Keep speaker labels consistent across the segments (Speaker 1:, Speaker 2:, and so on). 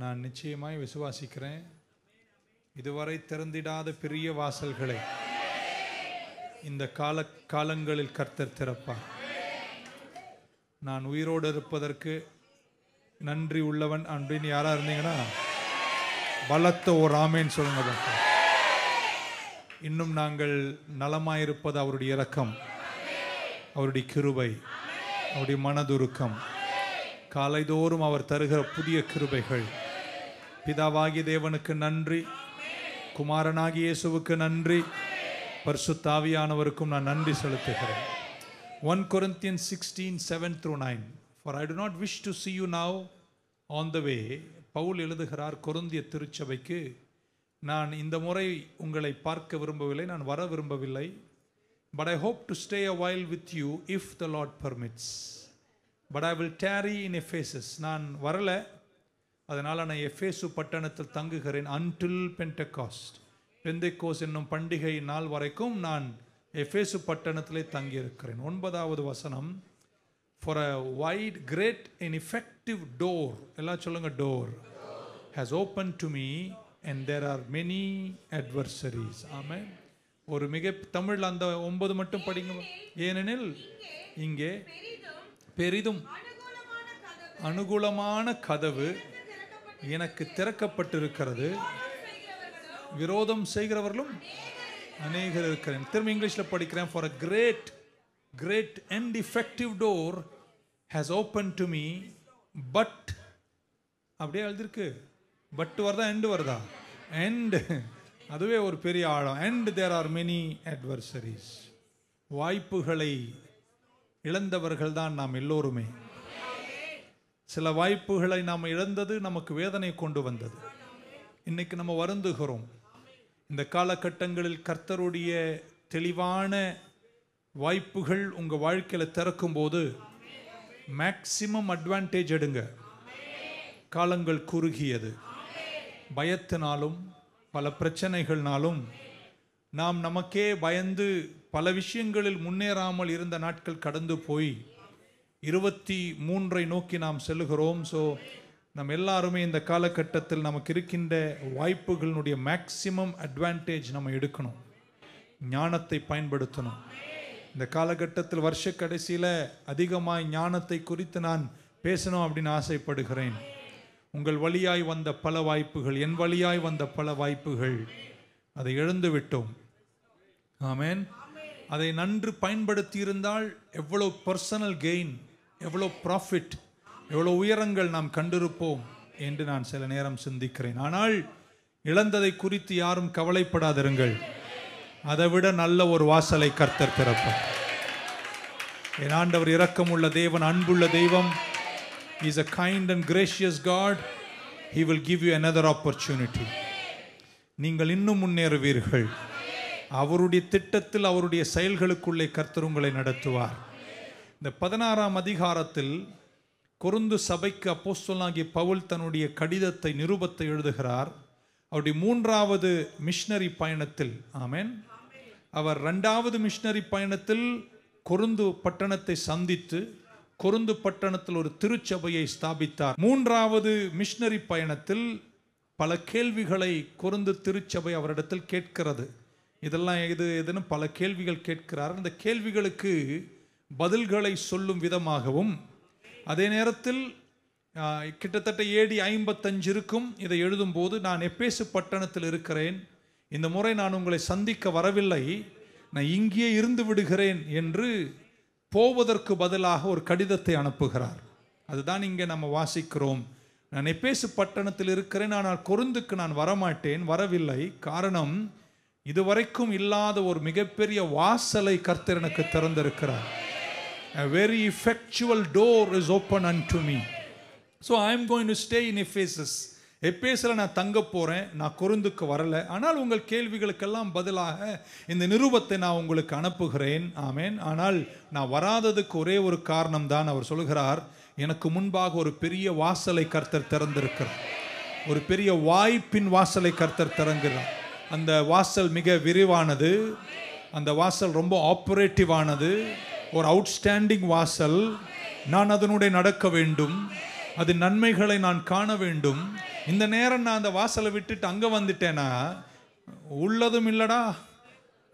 Speaker 1: நான் நிச்சயமாய் விசுவாசிக்கிறேன். இதுவரை திறந்திடாத பெரிய வாசல்களை இந்த கால காலங்களில் கர்த்தர் திறப்பார். நான் உயிரோடு இருப்பதற்கு நன்றி உள்ளவன் அப்படின்னு யாரா இருந்தீங்கன்னா பலத்த ஓர் ஆமேன்னு சொல்லுங்க இன்னும் நாங்கள் நலமாயிருப்பது அவருடைய இரக்கம் அவருடைய கிருபை அவருடைய மனதுருக்கம். காலைதோறும் அவர் தருகிற புதிய கிருபைகள் பிதாவாகிய தேவனுக்கு நன்றி. குமாரனாகி இயேசுவுக்கு நன்றி. பர்சுத்தாவியானவருக்கும் நான் நன்றி செலுத்துகிறேன். One Corinthian sixteen seven through nine for I do not wish to see you now on the way Paul எழுதுகிறார் கொருந்திய திருச்சபைக்கு நான் இந்த முறை உங்களை பார்க்க விரும்பவில்லை நான் வர விரும்பவில்லை. But I hope to stay a while with you if the Lord permits but I will tarry in Ephesus நான் வரல அதனால் நான் எஃபேசு பட்டணத்தில் தங்குகிறேன் அன்டில் பென்டகாஸ்ட் பெந்தைக்கோஸ் என்னும் பண்டிகை நாள் வரைக்கும் நான் எஃபேசு பட்டணத்திலே தங்கியிருக்கிறேன். ஒன்பதாவது வசனம் for a wide great and effective door எல்லாம் சொல்லுங்க door has opened to me and there are many adversaries. Amen ஒரு மிக தமிழ் அந்த ஒன்பது மட்டும் படிங்க. ஏனெனில் இங்கே பெரிதும் அனுகூலமான கதவு எனக்கு திறக்கப்பட்டிருக்கிறது. விரோதம் செய்கிறவர்களும் அநேகர் இருக்கிறேன். திரும்ப இங்கிலீஷில் படிக்கிறேன். For a great great and effective door has open to me but அப்படியே எழுதிருக்கு. பட் வருதா எண்டு வருதா? எண்டு அதுவே ஒரு பெரிய ஆழம். And there are many adversaries வாய்ப்புகளை இழந்தவர்கள் தான் நாம் எல்லோருமே. சில வாய்ப்புகளை நாம் இழந்தது நமக்கு வேதனை கொண்டு வந்தது. இன்னைக்கு நம்ம வருந்துகிறோம். இந்த காலகட்டங்களில் கர்த்தருடைய தெளிவான வாய்ப்புகள் உங்கள் வாழ்க்கையில் திறக்கும்போது மேக்சிமம் அட்வான்டேஜ் எடுங்க. காலங்கள் குறுகியது. பயத்தினாலும் பல பிரச்சனைகள்னாலும் நாம் நமக்கே பயந்து பல விஷயங்களில் முன்னேறாமல் இருந்த நாட்கள் கடந்து போய் இருபத்தி மூன்றை நோக்கி நாம் செல்லுகிறோம். ஸோ நம்ம எல்லாருமே இந்த காலகட்டத்தில் நமக்கு இருக்கின்ற வாய்ப்புகளினுடைய மேக்சிமம் அட்வான்டேஜ் நம்ம எடுக்கணும். ஞானத்தை பயன்படுத்தணும். இந்த காலகட்டத்தில் வருஷ கடைசியில் அதிகமாக ஞானத்தை குறித்து நான் பேசணும் அப்படின்னு ஆசைப்படுகிறேன். உங்கள் வழியாய் வந்த பல வாய்ப்புகள் என் வழியாய் வந்த பல வாய்ப்புகள். அதை இழந்து விட்டோம் அதை நன்று பயன்படுத்தி இருந்தால் எவ்வளோ பர்சனல் கெயின் எவ்வளோ ப்ராஃபிட் எவ்வளோ உயரங்கள் நாம் கண்டிருப்போம் என்று நான் சில நேரம் சிந்திக்கிறேன். ஆனால் இழந்ததை குறித்து யாரும் கவலைப்படாதிருங்கள். அதை விட நல்ல ஒரு வாசலை கர்த்தர் திறப்பார். என் ஆண்டவர் இரக்கமுள்ள தேவன் அன்புள்ள தெய்வம் is a kind and gracious God he will give you another opportunity நீங்கள் இன்னும் முன்னேறுவீர்கள். அவருடைய திட்டத்தில் அவருடைய செயல்களுக்குள்ளே கர்த்தர் உங்களை நடத்துவார். இந்த பதினாறாம் அதிகாரத்தில் கொருந்து சபைக்கு அப்போஸ்தலனாகிய பவுல் தன்னுடைய கடிதத்தை நிருபத்தை எழுதுகிறார். அவருடைய மூன்றாவது மிஷினரி பயணத்தில் ஆமேன். அவர் ரெண்டாவது மிஷினரி பயணத்தில் கொருந்து பட்டணத்தை சந்தித்து கொருந்து பட்டணத்தில் ஒரு திருச்சபையை ஸ்தாபித்தார். மூன்றாவது மிஷினரி பயணத்தில் பல கேள்விகளை கொருந்து திருச்சபை அவரிடத்தில் கேட்கிறது. இதெல்லாம் எது எதுன்னு பல கேள்விகள் கேட்கிறார். அந்த கேள்விகளுக்கு பதில்களை சொல்லும் விதமாகவும் அதே நேரத்தில் கிட்டத்தட்ட ஏடி ஐம்பத்தஞ்சு இருக்கும். இதை எழுதும்போது நான் எப்பேசு பட்டணத்தில் இருக்கிறேன். இந்த முறை நான் உங்களை சந்திக்க வரவில்லை. நான் இங்கேயே இருந்து விடுகிறேன் என்று போவதற்கு பதிலாக ஒரு கடிதத்தை அனுப்புகிறார். அதுதான் இங்கே நம்ம வாசிக்கிறோம். நான் எப்பேசு பட்டணத்தில் இருக்கிறேன் ஆனால் கொருந்துக்கு நான் வரமாட்டேன் வரவில்லை. காரணம் இதுவரைக்கும் இல்லாத ஒரு மிகப்பெரிய வாசலை கர்த்தர் எனக்கு திறந்திருக்கிறார். A very effectual door is open unto me. So I am going to stay in Ephesus. எப்பேசில் நான் தங்க போகிறேன் நான் கொருந்துக்கு வரல. ஆனால் உங்கள் கேள்விகளுக்கெல்லாம் பதிலாக இந்த நிருபத்தை நான் உங்களுக்கு அனுப்புகிறேன். ஆமேன். ஆனால் நான் வராததுக்கு ஒரே ஒரு காரணம் தான் அவர் சொல்கிறார். எனக்கு முன்பாக ஒரு பெரிய வாசலை கர்த்தர் திறந்திருக்கிறார். ஒரு பெரிய வாய்ப்பின் வாசலை கர்த்தர் திறங்குகிறார் அந்த வாசல் மிக விரிவானது. அந்த வாசல் ரொம்ப ஆப்ரேட்டிவானது ஒரு அவுட்ஸ்டாண்டிங் வாசல். நான் அதனுடைய நடக்க வேண்டும். அது நன்மைகளை நான் காண வேண்டும். இந்த நேரம் நான் அந்த வாசலை விட்டுட்டு அங்கே வந்துட்டேன்னா உள்ளதும் இல்லடா.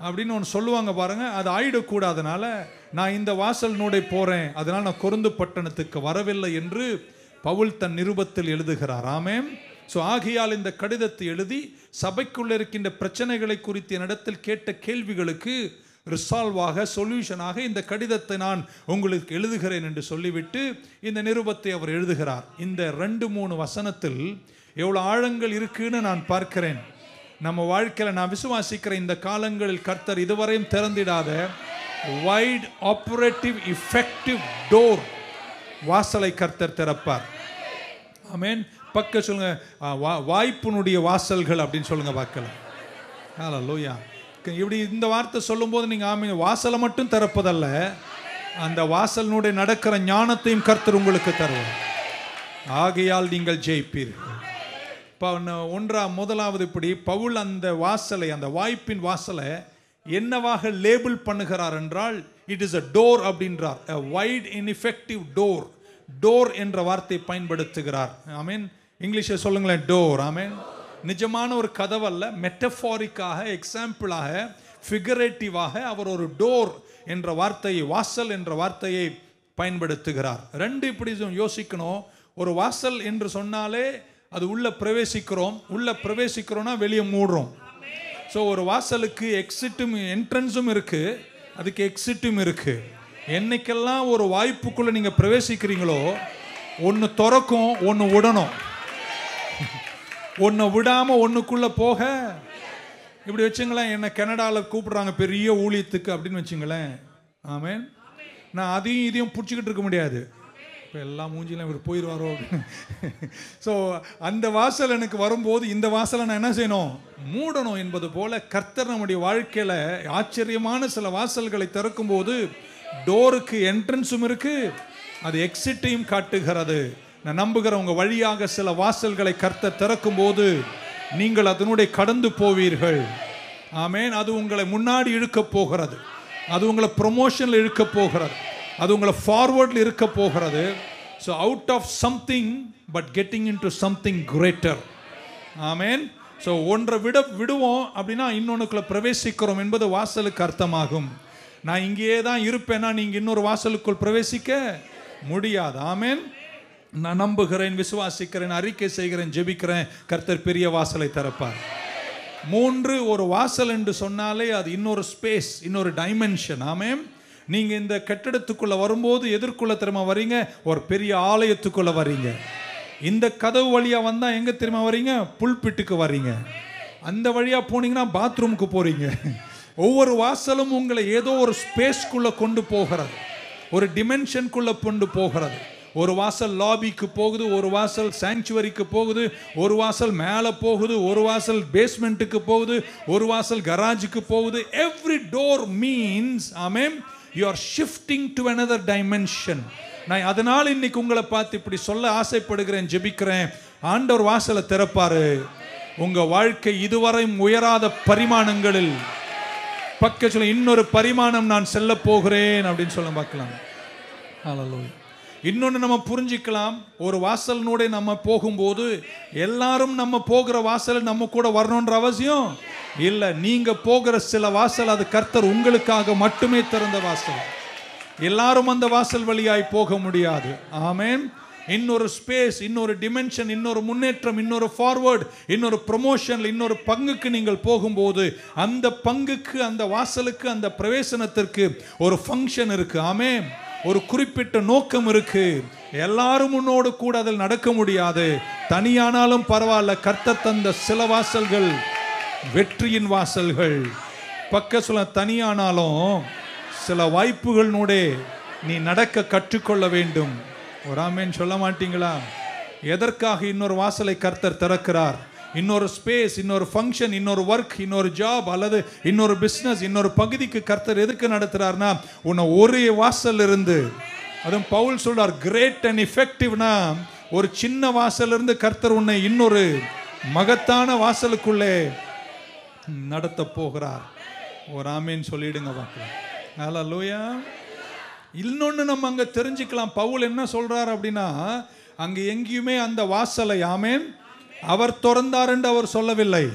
Speaker 1: அப்படின்னு ஒன்று சொல்லுவாங்க பாருங்கள் அது ஆயிடக்கூடாதனால நான் இந்த வாசல் நூடை அதனால் நான் கொருந்து பட்டணத்துக்கு வரவில்லை என்று பவுல் தன் நிருபத்தில் எழுதுகிறார். ஆமேம் ஸோ ஆகையால் இந்த கடிதத்தை எழுதி சபைக்குள்ளே இருக்கின்ற பிரச்சனைகளை குறித்து என்னிடத்தில் கேட்ட கேள்விகளுக்கு ரிசால்வாக சொல்யூஷனாக இந்த கடிதத்தை நான் உங்களுக்கு எழுதுகிறேன் என்று சொல்லிவிட்டு இந்த நிருபத்தை அவர் எழுதுகிறார். இந்த ரெண்டு மூணு வசனத்தில் எவ்வளோ ஆழங்கள் இருக்குன்னு நான் பார்க்கிறேன். நம்ம வாழ்க்கையில் நான் விசுவாசிக்கிற இந்த காலங்களில் கர்த்தர் இதுவரையும் திறந்திடாத வைட் ஆப்ரேட்டிவ் இஃபெக்டிவ் டோர் வாசலை கர்த்தர் திறப்பார். ஆமேன் பக்க சொல்லுங்க. வா- வாய்ப்பினுடைய வாசல்கள் அப்படின்னு சொல்லுங்க பார்க்கலாம் ஹலோ லோயா இப்படி இந்த வார்த்தை சொல்லும்போது நீங்கள் ஆமீன். வாசலை மட்டும் திறப்பதல்ல. அந்த வாசலினுடைய நடக்கிற ஞானத்தையும் கர்த்தர் உங்களுக்கு தருவார். ஆகையால் நீங்கள் ஜெயிப்பீர்கள். இப்போ ஒன்றா முதலாவது இப்படி பவுல் அந்த வாசலை அந்த வாய்ப்பின் வாசலை என்னவாக லேபிள் பண்ணுகிறார் என்றால் இட் இஸ் அ டோர் அப்படின்றார். Wide wide ineffective door door என்ற வார்த்தை பயன்படுத்துகிறார். ஐ மீன் இங்கிலீஷில் சொல்லுங்களேன் டோர் ஆமேன் நிஜமான ஒரு கதவல்ல மெட்டஃபாரிக்காக எக்ஸாம்பிளாக ஃபிகரேட்டிவாக அவர் ஒரு டோர் என்ற வார்த்தையை வாசல் என்ற வார்த்தையை பயன்படுத்துகிறார். ரெண்டு இப்படி யோசிக்கணும். ஒரு வாசல் என்று சொன்னாலே அது உள்ளே பிரவேசிக்கிறோம். உள்ளே பிரவேசிக்கிறோம்னா வெளியே மூடுறோம். ஸோ ஒரு வாசலுக்கு எக்ஸிட்டும் என்ட்ரன்ஸும் இருக்குது அதுக்கு எக்ஸிட்டும் இருக்குது என்னைக்கெல்லாம் ஒரு வாய்ப்புக்குள்ளே நீங்கள் பிரவேசிக்கிறீங்களோ ஒன்று திறக்கும் ஒன்று விடணும் ஒன்றை விடாம ஒன்றுக்குள்ளே போக. இப்படி வச்சுங்களேன் என்ன கனடாவில் கூப்பிடுறாங்க பெரிய ஊழியத்துக்கு அப்படின்னு வச்சுங்களேன். ஆமேன். நான் அதையும் இதையும் பிடிச்சிக்கிட்டு இருக்க முடியாது. இப்போ எல்லா மூஞ்சிலும் இவர் போயிடுவாரோ அப்படின்னு. ஸோ அந்த வாசல் எனக்கு வரும்போது இந்த வாசலை நான் என்ன செய்யணும்? மூடணும் என்பது போல கர்த்தர் நம்முடைய வாழ்க்கையில் ஆச்சரியமான சில வாசல்களை திறக்கும்போது டோருக்கு என்ட்ரன்ஸும் இருக்கு. அது எக்ஸிட்டையும் காட்டுகிறது. நான் நம்புகிற உங்கள் வழியாக சில வாசல்களை கர்த்தர் திறக்கும்போது நீங்கள் அதனுடைய கடந்து போவீர்கள். ஆமேன். அது உங்களை முன்னாடி இழுக்க போகிறது. அது உங்களை ப்ரொமோஷனில் இழுக்க போகிறது. அது உங்களை ஃபார்வர்டில் இருக்க போகிறது. So out of something but getting into something greater amen. So ஒன்றை விட விடுவோம் அப்படின்னா இன்னொன்றுக்குள்ள பிரவேசிக்கிறோம் என்பது வாசலுக்கு அர்த்தமாகும். நான் இங்கேயே தான் இருப்பேன்னா நீங்கள் இன்னொரு வாசலுக்குள் பிரவேசிக்க? முடியாது. ஆமேன். நான் நம்புகிறேன் விசுவாசிக்கிறேன் அறிக்கை செய்கிறேன் ஜெபிக்கிறேன். கர்த்தர் பெரிய வாசலை திறப்பார். மூன்று ஒரு வாசல் என்று சொன்னாலே அது இன்னொரு ஸ்பேஸ் இன்னொரு டைமென்ஷன் ஆமே நீங்கள் இந்த கட்டிடத்துக்குள்ள வரும்போது எதற்குள்ள திரும்ப வரீங்க? ஒரு பெரிய ஆலயத்துக்குள்ள வரீங்க. இந்த கதவு வழியாக வந்தால் எங்கே திரும்ப வரீங்க? புல்பிட்டுக்கு வரீங்க. அந்த வழியாக போனீங்கன்னா பாத்ரூமுக்கு போகிறீங்க ஒவ்வொரு வாசலும் உங்களை ஏதோ ஒரு ஸ்பேஸ்க்குள்ளே கொண்டு போகிறது. ஒரு டிமென்ஷனுக்குள்ளே கொண்டு போகிறது. ஒரு வாசல் லாபிக்கு போகுது ஒரு வாசல் சாங்சுவரிக்கு போகுது ஒரு வாசல் மேலே போகுது ஒரு வாசல் பேஸ்மெண்ட்டுக்கு போகுது ஒரு வாசல் கராஜுக்கு போகுது. Every door means amen you are shifting to another dimension நான் அதனால் இன்னைக்கு உங்களை பார்த்து இப்படி சொல்ல ஆசைப்படுகிறேன் ஜெபிக்கிறேன். ஆண்டவர் வாசலை திறப்பாரு. உங்க வாழ்க்கை இதுவரையும் உயராத பரிமாணங்களில். பக்க சொல்ல இன்னொரு பரிமாணம் நான் செல்ல போகிறேன் அப்படின்னு சொல்ல பார்க்கலாம். ஹலோ இன்னொன்று நம்ம புரிஞ்சிக்கலாம். ஒரு வாசலினோட நம்ம போகும்போது எல்லாரும் நம்ம போகிற வாசல் நம்ம கூட வரணுன்ற அவசியம் இல்லை. நீங்கள் போகிற சில வாசல் அது கர்த்தர் உங்களுக்காக மட்டுமே திறந்த வாசல். எல்லாரும் அந்த வாசல் வழியாய் போக முடியாது. ஆமேன். இன்னொரு ஸ்பேஸ் இன்னொரு டிமென்ஷன் இன்னொரு முன்னேற்றம் இன்னொரு ஃபார்வர்டு இன்னொரு ப்ரொமோஷனில் இன்னொரு பங்குக்கு நீங்கள் போகும்போது அந்த பங்குக்கு அந்த வாசலுக்கு அந்த பிரவேசனத்திற்கு ஒரு ஃபங்க்ஷன் இருக்குது ஆமேன். ஒரு குறிப்பிட்ட நோக்கம் இருக்கு. எல்லாரும் உன்னோடு கூட அதில் நடக்க முடியாது. தனியானாலும் பரவாயில்ல கர்த்தர் தந்த சில வாசல்கள் வெற்றியின் வாசல்கள். பக்க சொல்ல தனியானாலும் சில வாய்ப்புகளினூடே நீ நடக்க கற்றுக்கொள்ள வேண்டும். ஒரு ஆமேன் சொல்ல மாட்டீங்களா? எதற்காக இன்னொரு வாசலை கர்த்தர் திறக்கிறார்? இன்னொரு ஸ்பேஸ் இன்னொரு ஃபங்க்ஷன் இன்னொரு ஒர்க் இன்னொரு ஜாப் அல்லது இன்னொரு பிஸ்னஸ் இன்னொரு பகுதிக்கு கர்த்தர் எதுக்கு நடத்துறாருன்னா உன்னை ஒரே வாசல் இருந்து அதுவும் பவுல் சொல்றார் கிரேட் அண்ட் இஃபெக்டிவ்னா ஒரு சின்ன வாசல் இருந்து கர்த்தர் உன்னை இன்னொரு மகத்தான வாசலுக்குள்ளே நடத்த போகிறார். ஒரு ஆமேன்னு சொல்லிடுங்க பார்க்கலாம் ஹலோ லூயா இன்னொன்று நம்ம அங்கே தெரிஞ்சுக்கலாம். பவுல் என்ன சொல்கிறார் அப்படின்னா அங்கே எங்கேயுமே அந்த வாசலை ஆமேன் அவர் திறந்தார் என்று அவர் சொல்லவில்லை.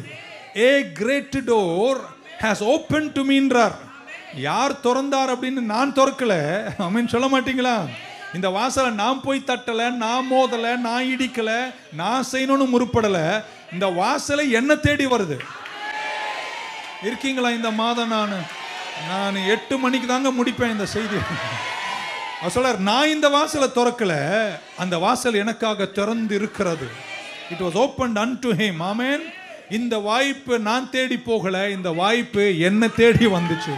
Speaker 1: A great door has open to மீன்றார் யார் திறந்தார் அப்படின்னு நான் திறக்கல. அமீன் சொல்ல மாட்டீங்களா? இந்த வாசலை நான் போய் தட்டல நான் மோதல நான் இடிக்கல நான் செய்யணும்னு முற்படல. இந்த வாசலை என்ன தேடி வருது. இருக்கீங்களா இந்த மாதம் நான்? நான் எட்டு மணிக்கு தாங்க முடிப்பேன் இந்த செய்தி. அவர் சொல்றார் நான் இந்த வாசலை திறக்கல. அந்த வாசல் எனக்காக திறந்து இருக்கிறது it was open unto him amen இந்த வாய்ப்பு நான் தேடி போகல. இந்த வாய்ப்பு என்ன தேடி வந்துச்சு.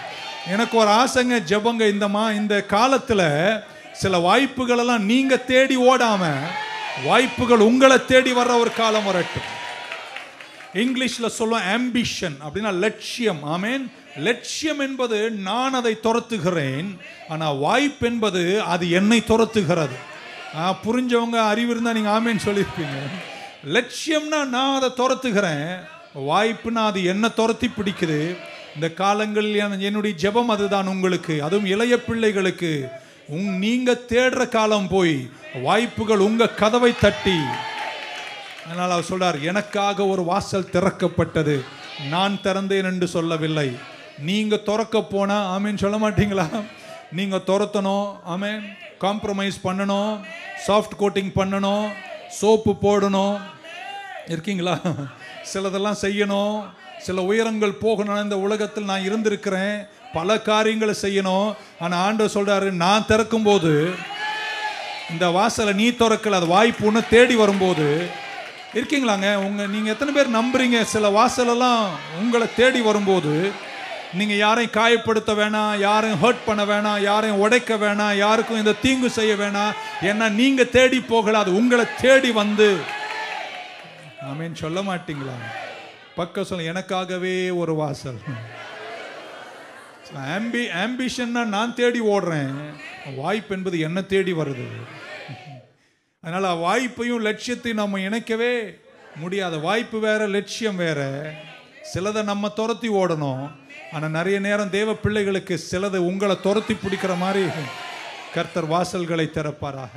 Speaker 1: எனக்கு ஒரு ஆசைங்க ஜெபங்க. இந்த மா இந்த காலத்தில் சில வாய்ப்புகளெல்லாம் நீங்கள் தேடி ஓடாமல் வாய்ப்புகள் உங்களை தேடி வர்ற ஒரு காலம் வரட்டும். இங்கிலீஷில் சொல்லுவோம் ஆம்பிஷன் அப்படின்னா லட்சியம். ஆமேன் லட்சியம் என்பது நான் அதை துரத்துகிறேன் ஆனால் வாய்ப்பு என்பது அது என்னை துரத்துகிறது. புரிஞ்சவங்க அறிவு இருந்தால் நீங்கள் ஆமேன்னு சொல்லியிருப்பீங்க. லட்சியம்னா நான் அதை துரத்துகிறேன். வாய்ப்புனா அது என்ன துரத்தி பிடிக்குது. இந்த காலங்களில் என்னுடைய ஜெபம் அதுதான் உங்களுக்கு. அதுவும் இளைய பிள்ளைகளுக்கு. உங் நீங்க தேடுற காலம் போய் வாய்ப்புகள் உங்க கதவை தட்டி. அதனால் அவர் சொல்றார் எனக்காக ஒரு வாசல் திறக்கப்பட்டது. நான் திறந்தேன் என்று சொல்லவில்லை. நீங்க துறக்க போனா ஆமீன் சொல்ல மாட்டீங்களா? நீங்க துரத்தணும். ஆமேன். காம்ப்ரமைஸ் பண்ணணும். சாஃப்ட் கோட்டிங் பண்ணணும். சோப்பு போடணும். இருக்கீங்களா? சிலதெல்லாம் செய்யணும். சில உயரங்கள் போகணும் இந்த உலகத்தில் நான் இருந்திருக்கிறேன். பல காரியங்களை செய்யணும். ஆனால் ஆண்டவர் சொல்றாரு நான் திறக்கும்போது இந்த வாசலை நீ திறக்கல அது வாய்ப்பு ஒன்று தேடி வரும்போது. இருக்கீங்களாங்க? உங்க நீங்க எத்தனை பேர் நம்புறீங்க? சில வாசலெல்லாம் உங்களை தேடி வரும்போது நீங்க யாரையும் காயப்படுத்த வேணாம் யாரையும் ஹர்ட் பண்ண வேணாம் யாரையும் உடைக்க வேணாம் யாருக்கும் இந்த தீங்கு செய்ய வேணாம். ஏன்னா நீங்க தேடி போகல அது உங்களை தேடி வந்து. ஆமேன்னு சொல்ல மாட்டீங்களா? பக்கம் சொல்ல எனக்காகவே ஒரு வாசல். ஆம்பி ஆம்பிஷன்னா நான் தேடி ஓடுறேன். வாய்ப்பு என்பது என்ன தேடி வருது. அதனால வாய்ப்பையும் லட்சியத்தையும் நம்ம இணைக்கவே முடியாத. வாய்ப்பு வேற லட்சியம் வேற. சிலதை நம்ம துரத்தி ஓடணும். ஆனால் நிறைய நேரம் தேவ பிள்ளைகளுக்கு சிலது உங்களை துரத்தி பிடிக்கிற மாதிரி கர்த்தர் வாசல்களை திறப்பாராக.